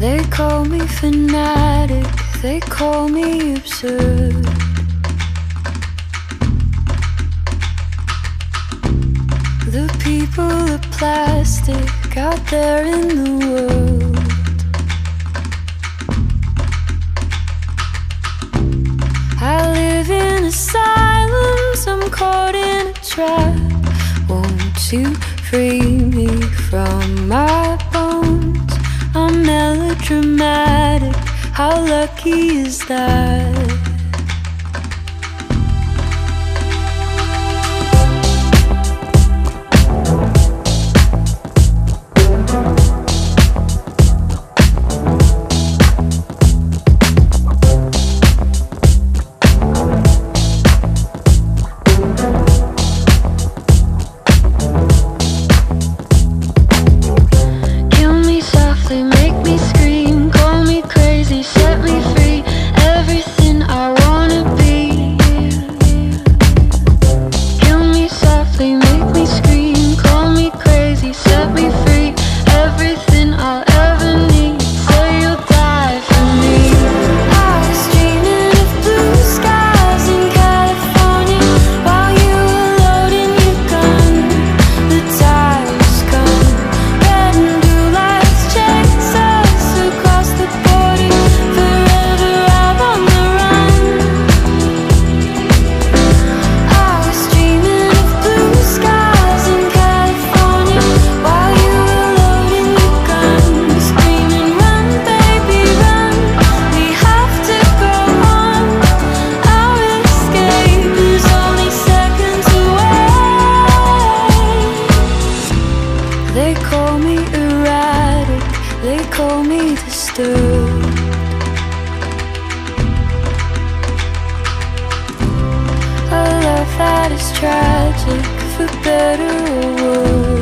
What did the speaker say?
They call me fanatic, they call me absurd. The people are plastic out there in the world. I live in a silence, I'm caught in a trap. Won't you free me from my dramatic. How lucky is that? understood. A love that is tragic, for better or worse.